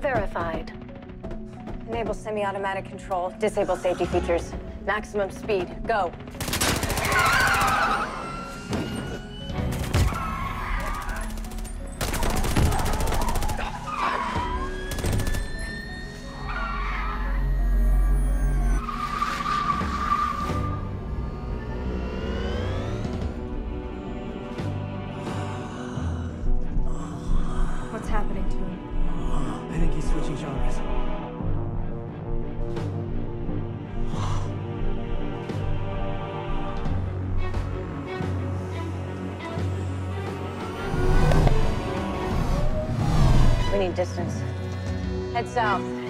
Verified. Enable semi-automatic control. Disable safety features. Maximum speed. Go. Switching genres. We need distance. Head south.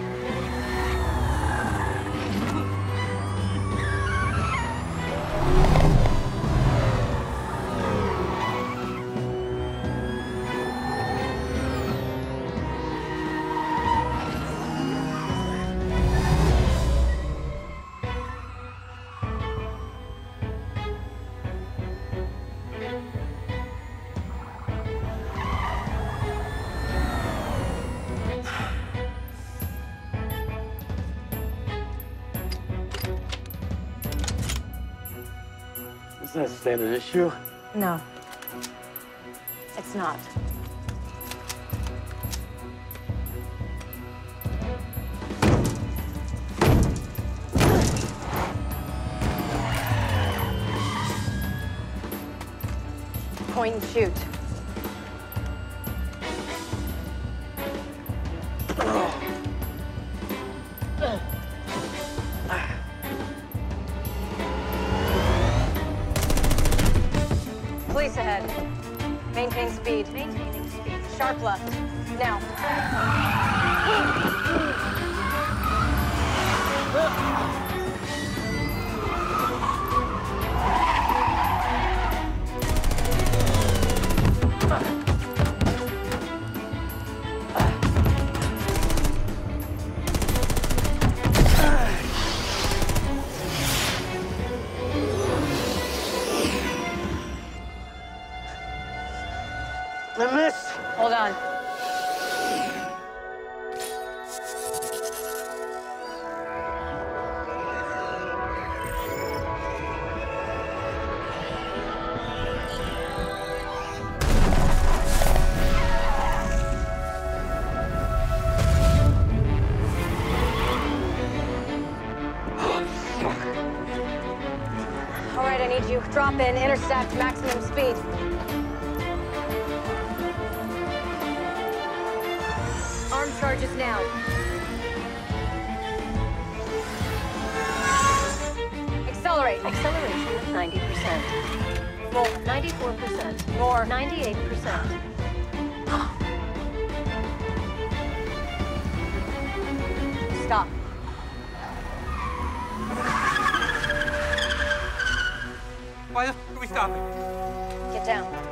Is that stand an issue? No. It's not. Point and shoot. Police ahead. Maintain speed. Maintaining speed. Sharp left. Now. I missed! Hold on. All right, I need you. Drop in, intercept, maximum speed. Charges now. Accelerate. Acceleration of 90%. More. 94%. More. 98%. Stop. Why the f are we stopping? Get down.